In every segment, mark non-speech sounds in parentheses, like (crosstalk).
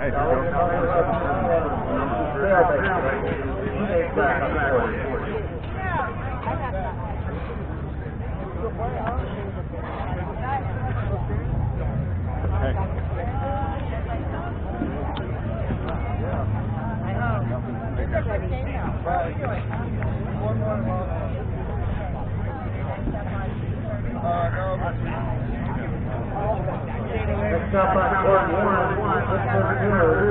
Hey. Next up Pittsburgh Steelers,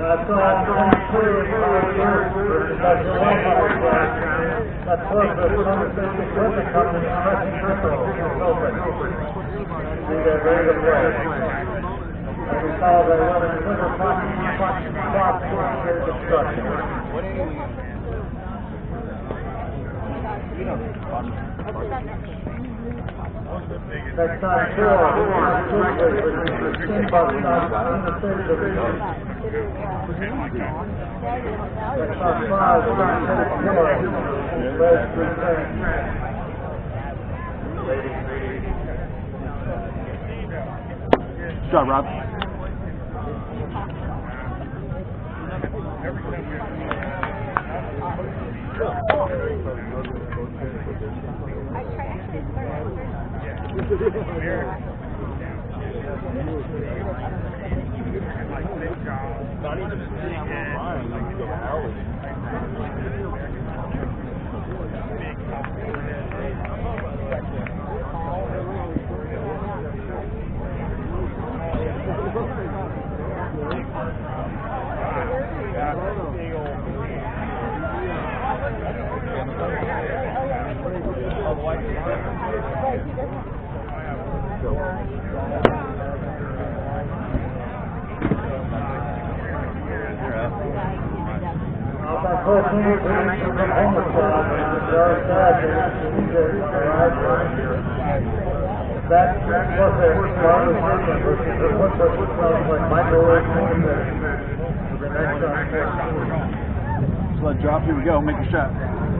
uh, so I'm going to put it in my years versus we time. Good job, Rob. Out by fourteen, Green from Homicide, Joe Sadler, TJ on the right line. That was a strong decision versus the Woodward, which sounds like microwave communication. The next on fourteen. Just let drop. Here we go. Make a shot.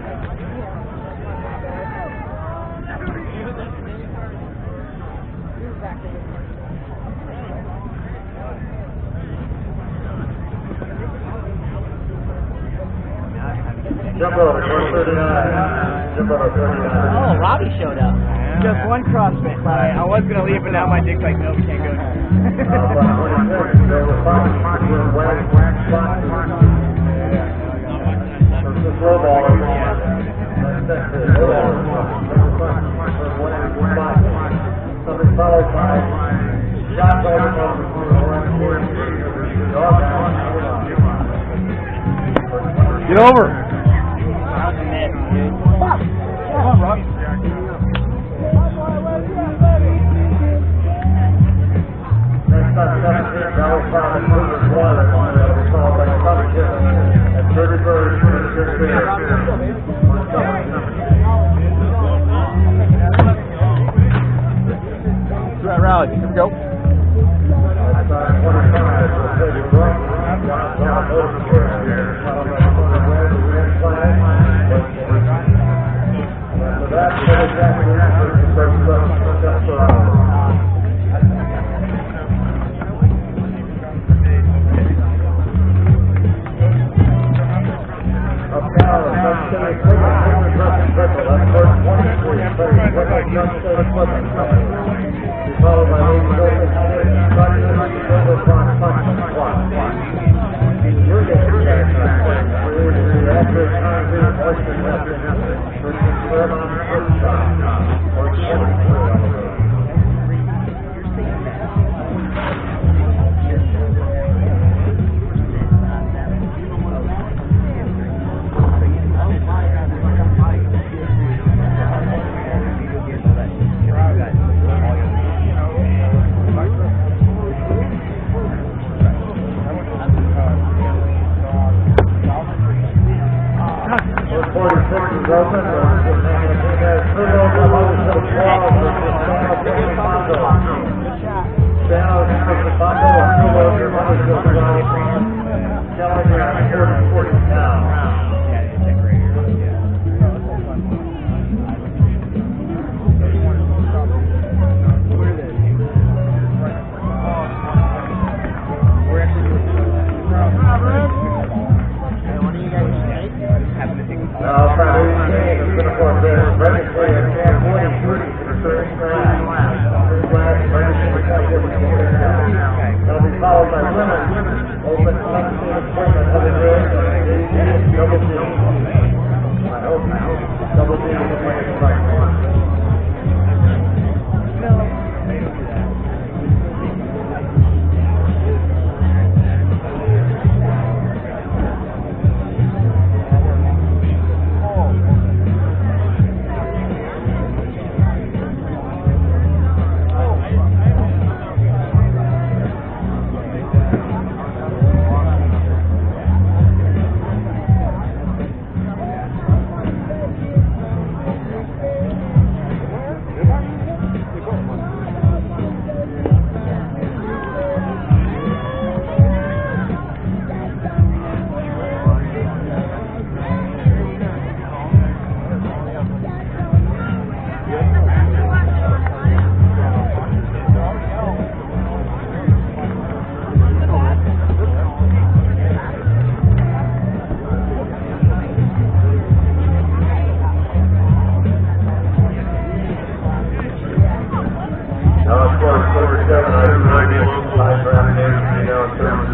Jump over, one thirty-nine, jump over, thirty-nine. Oh, Robbie showed up. Just one CrossFit. I, I was gonna leave, but now my dick's like, no, we can't go. (laughs) (laughs) British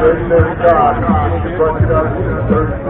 Great Nurse God, introduction of